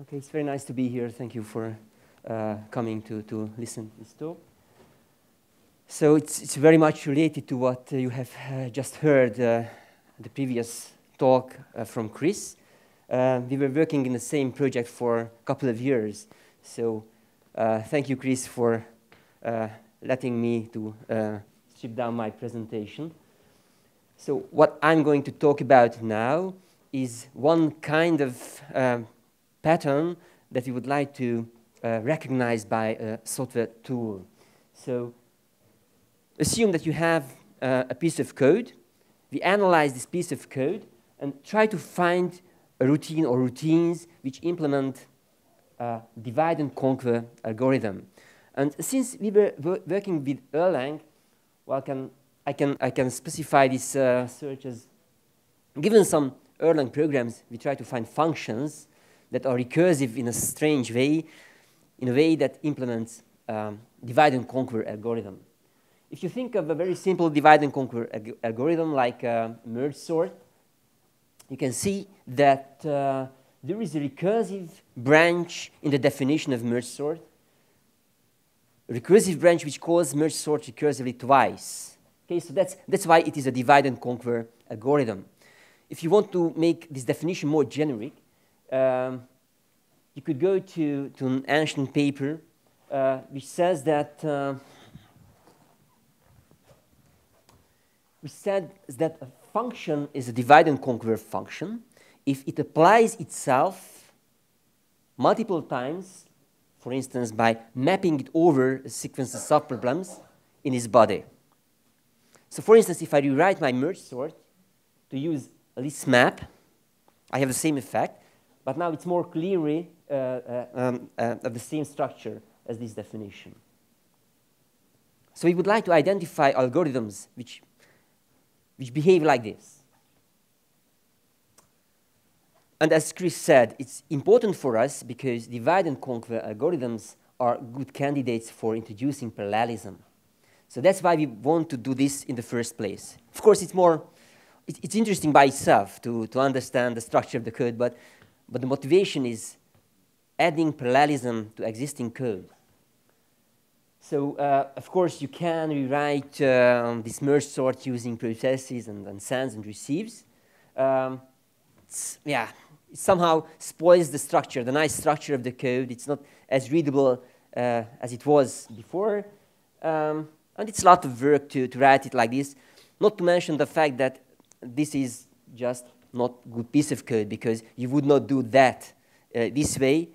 Okay, it's very nice to be here. Thank you for uh, coming to, to listen to this talk. So it's, it's very much related to what uh, you have uh, just heard, uh, the previous talk uh, from Chris. Uh, we were working in the same project for a couple of years. So thank you, Chris, for letting me to strip down my presentation. So what I'm going to talk about now is one kind of um, pattern that you would like to uh, recognize by a software tool. So assume that you have uh, a piece of code. We analyze this piece of code and try to find a routine or routines which implement a divide and conquer algorithm. And since we were working with Erlang, well, can, I, can, I can specify this uh, search as given some Erlang programs, we try to find functions that are recursive in a strange way, in a way that implements um, divide and conquer algorithm. If you think of a very simple divide and conquer algorithm like uh, merge sort, you can see that uh, there is a recursive branch in the definition of merge sort, a recursive branch which calls merge sort recursively twice. Okay, so that's, that's why it is a divide and conquer algorithm. If you want to make this definition more generic, um, you could go to, to an ancient paper uh, which says that uh, which said that a function is a divide and conquer function if it applies itself multiple times, for instance, by mapping it over a sequence of subproblems in its body. So for instance, if I rewrite my merge sort to use a list map, I have the same effect but now it's more clearly uh, uh, um, uh, of the same structure as this definition. So we would like to identify algorithms which, which behave like this. And as Chris said, it's important for us because divide and conquer algorithms are good candidates for introducing parallelism. So that's why we want to do this in the first place. Of course, it's more, it's interesting by itself to, to understand the structure of the code, but but the motivation is adding parallelism to existing code. So, uh, of course, you can rewrite um, this merge sort using processes and, and sends and receives. Um, yeah, it somehow spoils the structure, the nice structure of the code. It's not as readable uh, as it was before. Um, and it's a lot of work to, to write it like this, not to mention the fact that this is just not good piece of code because you would not do that uh, this way.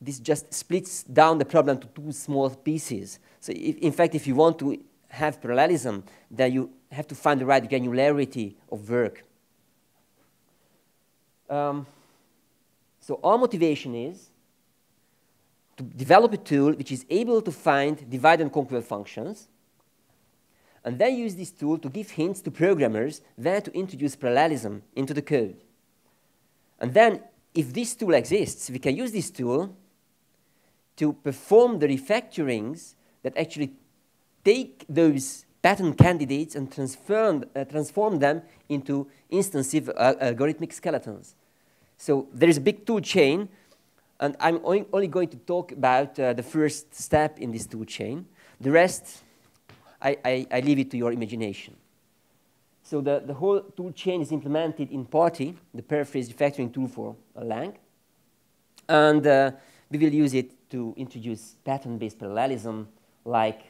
This just splits down the problem to two small pieces. So if, in fact, if you want to have parallelism, then you have to find the right granularity of work. Um, so our motivation is to develop a tool which is able to find divide and conquer functions and then use this tool to give hints to programmers where to introduce parallelism into the code. And then, if this tool exists, we can use this tool to perform the refactorings that actually take those pattern candidates and transform, uh, transform them into instances uh, algorithmic skeletons. So there is a big tool chain, and I'm only going to talk about uh, the first step in this tool chain. The rest I, I, I leave it to your imagination. So the, the whole tool chain is implemented in PaRTE, the paraphrase refactoring tool for Erlang. And uh, we will use it to introduce pattern-based parallelism like,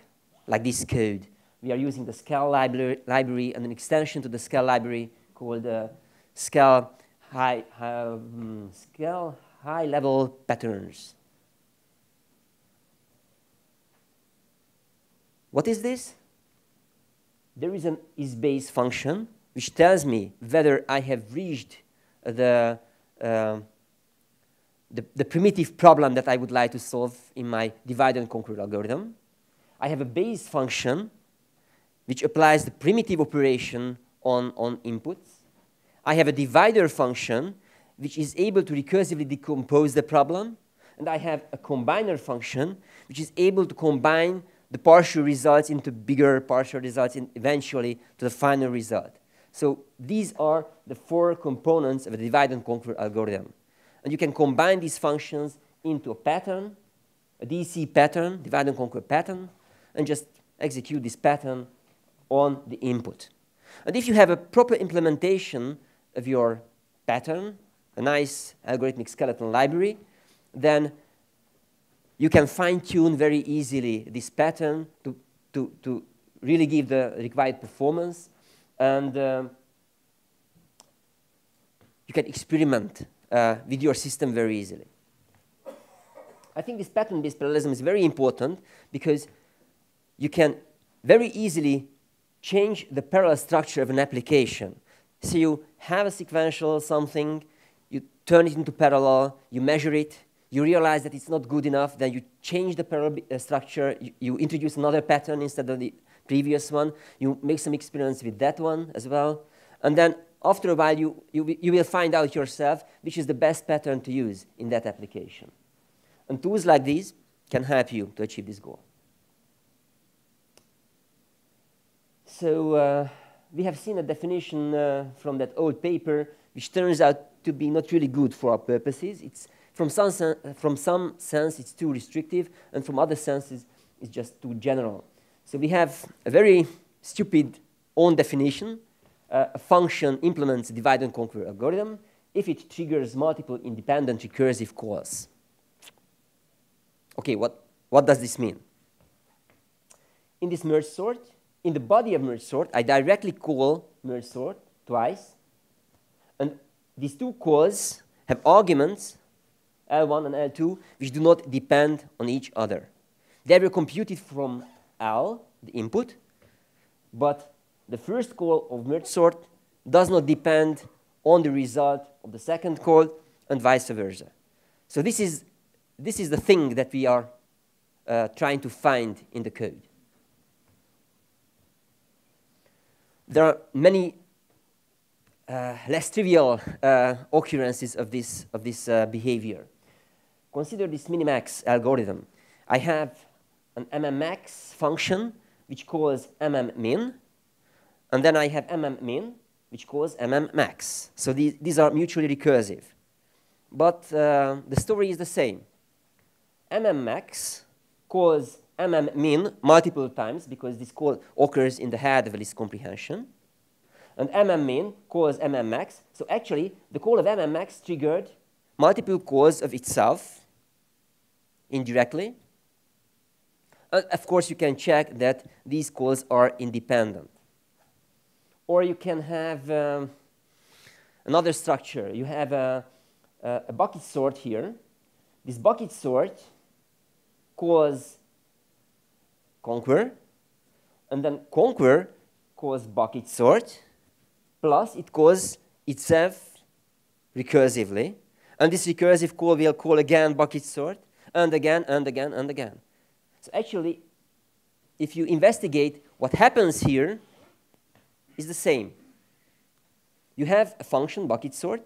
like this code. We are using the Skel library, library and an extension to the Skel library called uh, Skel high, um, Skel high level patterns. What is this? There is an isBase function which tells me whether I have reached the, uh, the, the, primitive problem that I would like to solve in my divide and conquer algorithm. I have a base function which applies the primitive operation on, on inputs. I have a divider function which is able to recursively decompose the problem. And I have a combiner function which is able to combine the partial results into bigger partial results and eventually to the final result. So these are the four components of a divide and conquer algorithm. And you can combine these functions into a pattern, a DC pattern, divide and conquer pattern, and just execute this pattern on the input. And if you have a proper implementation of your pattern, a nice algorithmic skeleton library, then you can fine-tune very easily this pattern to, to, to really give the required performance. And uh, you can experiment uh, with your system very easily. I think this pattern-based parallelism is very important because you can very easily change the parallel structure of an application. So you have a sequential something, you turn it into parallel, you measure it, you realize that it's not good enough, then you change the parallel uh, structure, you, you, introduce another pattern instead of the previous one, you make some experiments with that one as well, and then after a while, you, you, you will find out yourself which is the best pattern to use in that application. And tools like these can help you to achieve this goal. So uh, we have seen a definition uh, from that old paper, which turns out to be not really good for our purposes. It's from some, from some sense, it's too restrictive, and from other senses, it's just too general. So we have a very stupid own definition uh, a function implements a divide and conquer algorithm if it triggers multiple independent recursive calls. Okay, what, what does this mean? In this merge sort, in the body of merge sort, I directly call merge sort twice, and these two calls have arguments, L1 and L2, which do not depend on each other. They were computed from L, the input, but the first call of merge sort does not depend on the result of the second call and vice versa. So this is, this is the thing that we are uh, trying to find in the code. There are many uh, less trivial uh, occurrences of this, of this uh, behavior. Consider this minimax algorithm. I have an mmmax function which calls mmmin, and then I have mmmin, which calls mmmax. So these, these are mutually recursive. But uh, the story is the same. mmmax calls mmmin multiple times because this call occurs in the head of a list comprehension. And mmmin calls mmmax. So actually, the call of mmmax triggered multiple calls of itself indirectly. And of course, you can check that these calls are independent. Or you can have um, another structure. You have a, a, a bucket sort here. This bucket sort calls conquer, and then conquer calls bucket sort, plus it calls itself recursively. And this recursive call will call again bucket sort, and again, and again, and again. So actually, if you investigate what happens here, is the same. You have a function, bucket sort,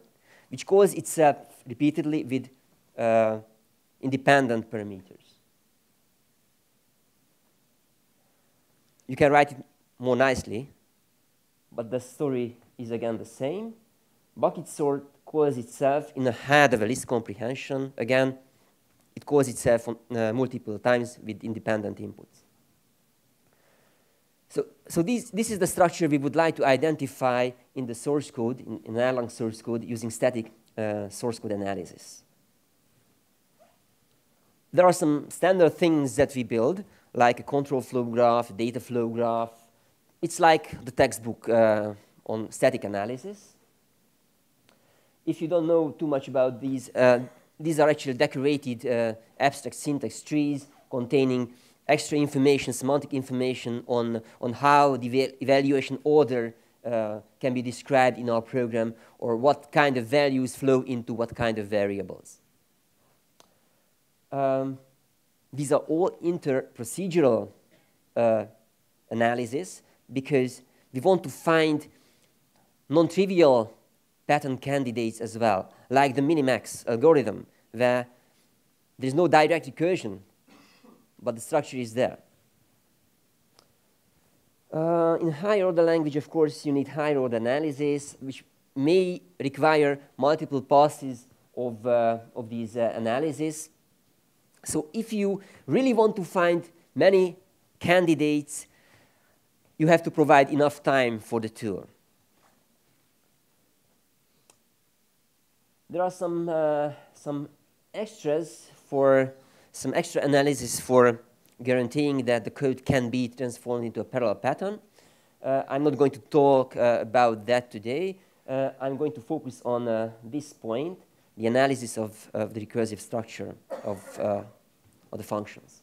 which calls itself repeatedly with uh, independent parameters. You can write it more nicely, but the story is again the same. Bucket sort calls itself in the head of a list comprehension. Again, it calls itself on, uh, multiple times with independent inputs. So, so this, this is the structure we would like to identify in the source code, in, in Erlang source code, using static uh, source code analysis. There are some standard things that we build, like a control flow graph, data flow graph. It's like the textbook uh, on static analysis. If you don't know too much about these, uh, these are actually decorated uh, abstract syntax trees containing extra information, semantic information on, on how the evaluation order uh, can be described in our program or what kind of values flow into what kind of variables. Um, these are all inter-procedural uh, analysis because we want to find non-trivial pattern candidates as well, like the minimax algorithm, where there's no direct recursion but the structure is there. Uh, in higher order language, of course, you need higher order analysis, which may require multiple passes of, uh, of these uh, analyses. So if you really want to find many candidates, you have to provide enough time for the tour. There are some, uh, some extras for some extra analysis for guaranteeing that the code can be transformed into a parallel pattern. Uh, I'm not going to talk uh, about that today. Uh, I'm going to focus on uh, this point, the analysis of, of the recursive structure of, uh, of the functions.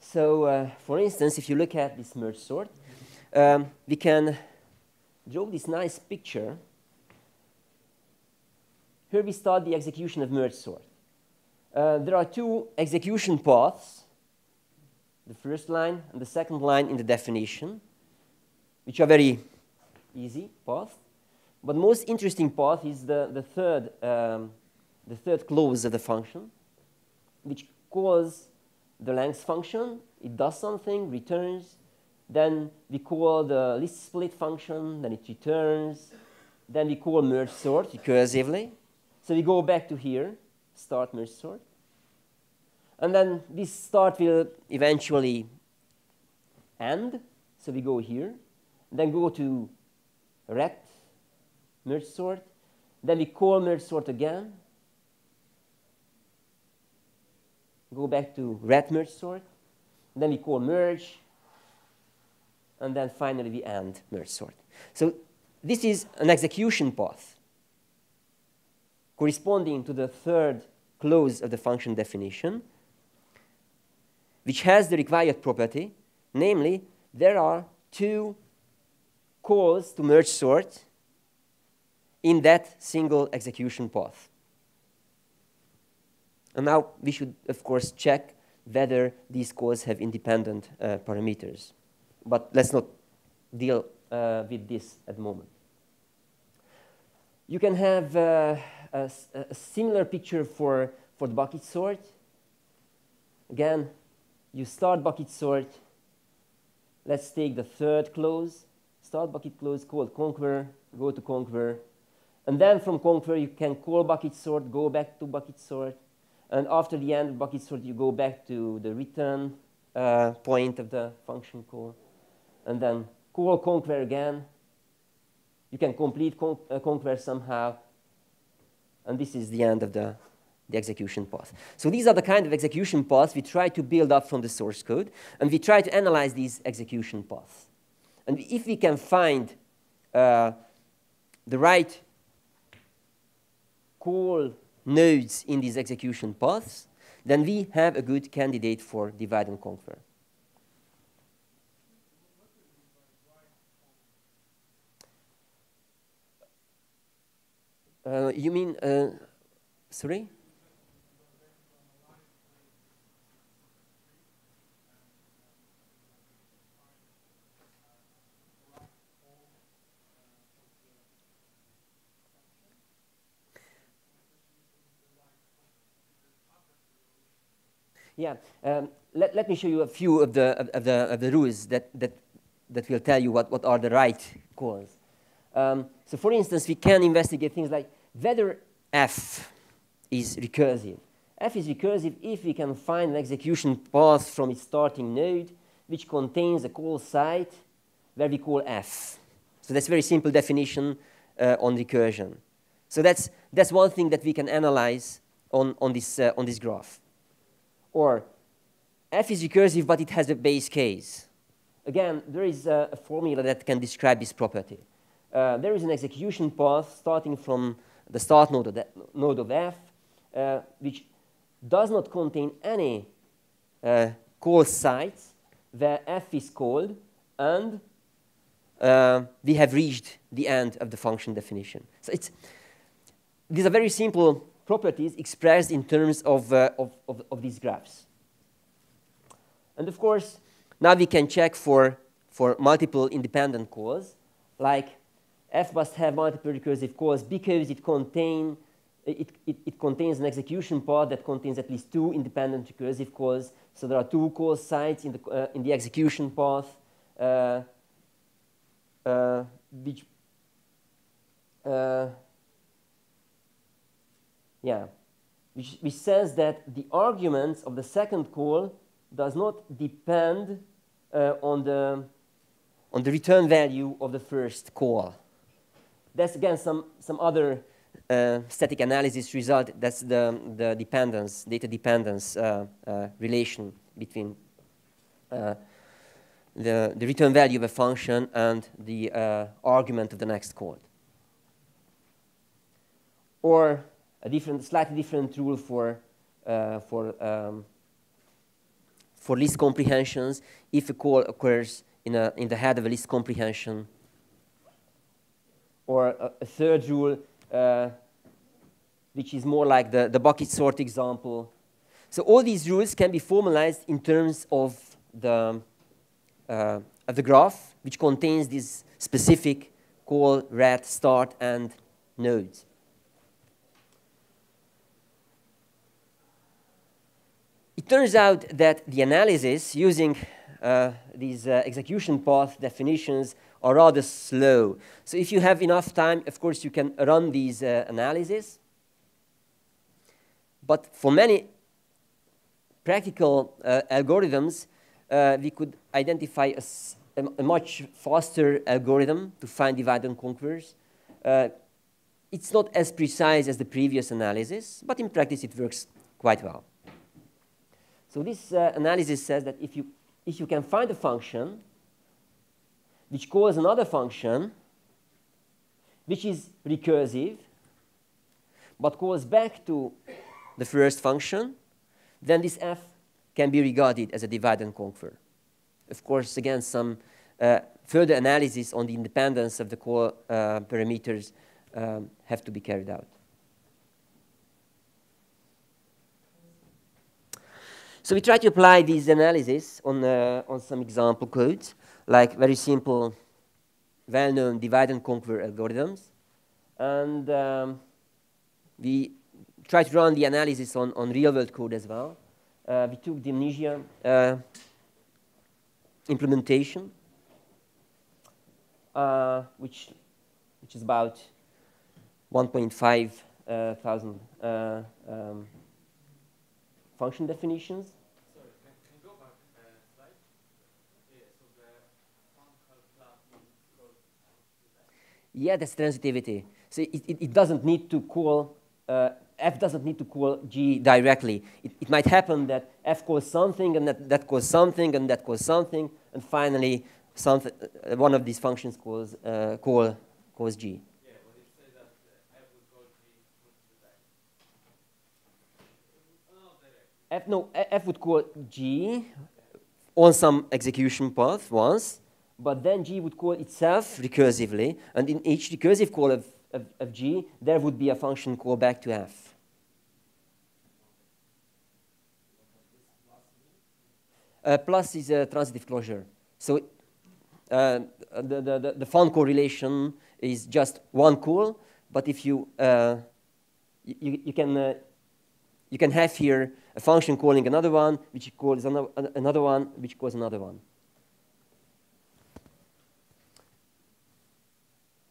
So, for instance, if you look at this merge sort, um, we can draw this nice picture. Here we start the execution of merge sort. Uh, there are two execution paths, the first line and the second line in the definition, which are very easy path. But most interesting path is the, the, third, um, the third clause of the function, which calls the length function. It does something, returns. Then we call the list split function, then it returns. Then we call merge sort recursively. So we go back to here start merge sort. And then this start will eventually end. So we go here. Then go to ret merge sort. Then we call merge sort again. Go back to ret merge sort. Then we call merge. And then finally we end merge sort. So this is an execution path corresponding to the third clause of the function definition, which has the required property, namely, there are two calls to merge sort in that single execution path. And now we should, of course, check whether these calls have independent uh, parameters. But let's not deal uh, with this at the moment. You can have uh, a, a, similar picture for, for the bucket sort. Again, you start bucket sort. Let's take the third clause. Start bucket clause called conquer, go to conquer. And then from conquer, you can call bucket sort, go back to bucket sort. And after the end of bucket sort, you go back to the return uh, point of the function call. And then call conquer again. You can complete con uh, conquer somehow and this is the end of the, the execution path. So these are the kind of execution paths we try to build up from the source code, and we try to analyze these execution paths. And if we can find uh, the right call nodes in these execution paths, then we have a good candidate for divide and conquer. Uh, you mean, uh, sorry? Yeah, um, let, let me show you a few of the, of, the, of the rules that, that, that will tell you what, what are the right calls. Um, so for instance, we can investigate things like whether f is recursive. f is recursive if we can find an execution path from its starting node which contains a call site where we call f. So that's a very simple definition uh, on recursion. So that's, that's one thing that we can analyze on, on, this, uh, on this graph. Or f is recursive, but it has a base case. Again, there is a, a formula that can describe this property. Uh, there is an execution path starting from the start node of, node of f, uh, which does not contain any uh, call sites where f is called, and uh, we have reached the end of the function definition. So it's, these are very simple properties expressed in terms of, uh, of, of, of these graphs. And of course, now we can check for, for multiple independent calls, like f must have multiple recursive calls because it, contain, it, it, it, contains an execution path that contains at least two independent recursive calls. So there are two call sites in the, uh, in the execution path, uh, uh, which, uh, yeah, which, which says that the arguments of the second call does not depend uh, on, the, on the return value of the first call. That's again some, some other uh, static analysis result. That's the, the dependence, data dependence uh, uh relation between uh, the, the return value of a function and the uh, argument of the next call. Or a different, slightly different rule for, uh, for, um, for list comprehensions if a call occurs in, a, in the head of a list comprehension. Or a, a third rule, uh, which is more like the, the bucket sort example. So all these rules can be formalized in terms of the, uh, of the graph, which contains this specific call, ret, start, and nodes. It turns out that the analysis using uh, these uh, execution path definitions are rather slow. So if you have enough time, of course, you can run these uh, analyses. But for many practical uh, algorithms, uh, we could identify a, much faster algorithm to find divide and conquers. Uh, it's not as precise as the previous analysis, but in practice it works quite well. So this uh, analysis says that if you, if you can find a function which calls another function which is recursive but calls back to the first function, then this f can be regarded as a divide and conquer. Of course, again, some uh, further analysis on the independence of the core uh, parameters um, have to be carried out. So we try to apply these analyses on, uh, on some example codes, like very simple, well-known divide and conquer algorithms. And um, we try to run the analysis on, on real-world code as well. Uh, we took the Mnesia uh, implementation, uh, which, which is about 1.5 uh, thousand uh, um, function definitions. Yeah, that's transitivity. So it, it, it doesn't need to call, uh, f doesn't need to call g directly. It, it might happen that f calls something, and that, that calls something, and that calls something, and finally something, uh, one of these functions calls, uh, call, calls g. F, no, F would call G on some execution path once, but then G would call itself recursively, and in each recursive call of, of, of G, there would be a function call back to F. Uh, plus is a transitive closure. So uh, the, the, the, the fun correlation is just one call, but if you, uh, you, you can uh, you can have here a function calling another one, which calls another one, which calls another one.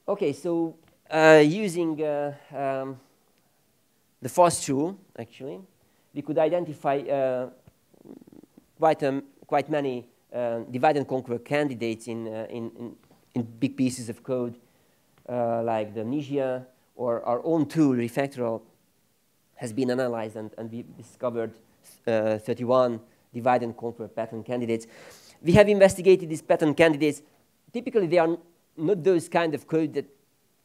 Okay, so uh, using uh, um, the first tool, actually, we could identify uh, quite, um, quite many uh, divide and conquer candidates in, uh, in, in, in, big pieces of code, uh, like the Mnesia or our own tool, RefactorErl, has been analyzed, and, and we discovered uh, 31 divide and conquer pattern candidates. We have investigated these pattern candidates. Typically, they are not those kind of code that,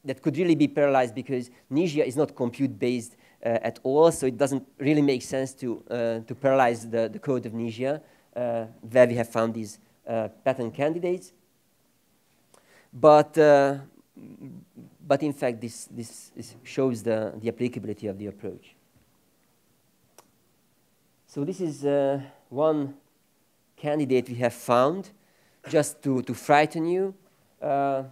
that could really be parallelized because Mnesia is not compute-based uh, at all, so it doesn't really make sense to, uh, to parallelize the, the code of Mnesia, uh, where we have found these uh, pattern candidates. But, uh, but in fact, this, this, this shows the, the applicability of the approach. So this is uh, one candidate we have found just to, to frighten you. Uh,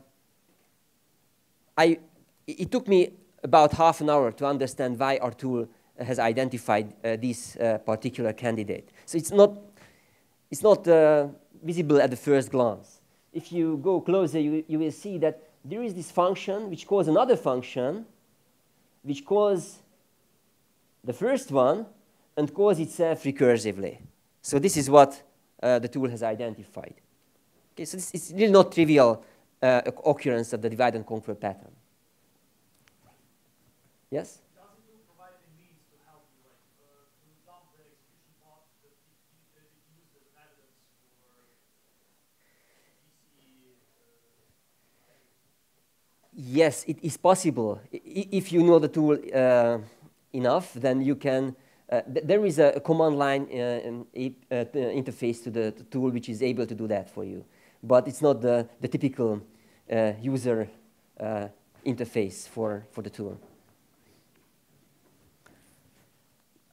I, it took me about half an hour to understand why our tool has identified uh, this uh, particular candidate. So it's not, it's not uh, visible at the first glance. If you go closer, you, you will see that there is this function which calls another function which calls the first one and calls itself recursively. So this is what uh, the tool has identified. Okay, so this is really not trivial uh, occurrence of the divide and conquer pattern. Yes? Yes, it is possible. I if you know the tool uh, enough, then you can. Uh, th there is a, command line uh, uh interface to the, tool which is able to do that for you, but it's not the, the typical uh, user uh, interface for, for the tool.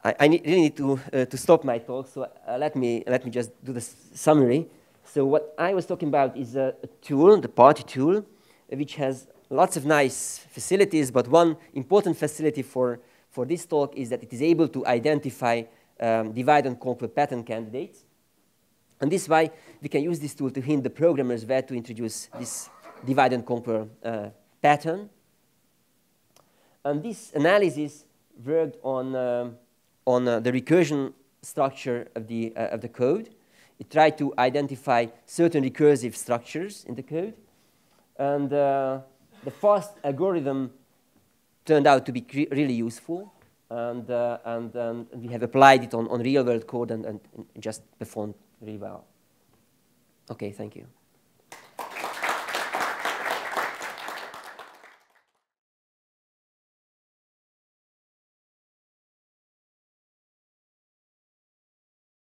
I, I need, really need to, to stop my talk, so let, me, let me just do the summary. So what I was talking about is a, a tool, the PaRTE tool, which has lots of nice facilities, but one important facility for, for this talk is that it is able to identify um, divide and conquer pattern candidates. And this way, we can use this tool to hint the programmers where to introduce this divide and conquer uh, pattern. And this analysis worked on, um, on uh, the recursion structure of the, uh, of the code. It tried to identify certain recursive structures in the code. And uh, the fast algorithm turned out to be really useful, and, uh, and, and, we have applied it on, on real-world code and, and just performed really well. Okay, thank you.